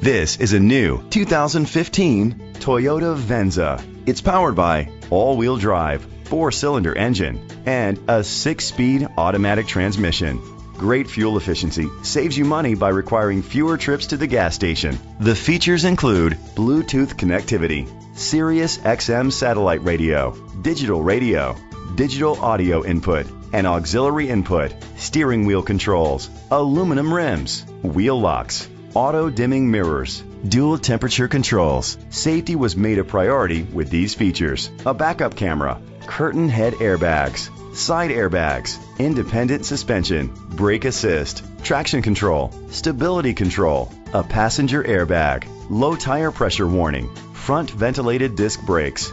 This is a new 2015 Toyota Venza. It's powered by all-wheel drive, four-cylinder engine, and a six-speed automatic transmission. Great fuel efficiency saves you money by requiring fewer trips to the gas station. The features include Bluetooth connectivity, Sirius XM satellite radio, digital radio, digital audio input, and auxiliary input, steering wheel controls, aluminum rims, wheel locks, auto dimming mirrors, dual temperature controls. Safety was made a priority with these features a backup camera, curtain head airbags, side airbags, independent suspension, brake assist, traction control, stability control, a passenger airbag, low tire pressure warning, front ventilated disc brakes.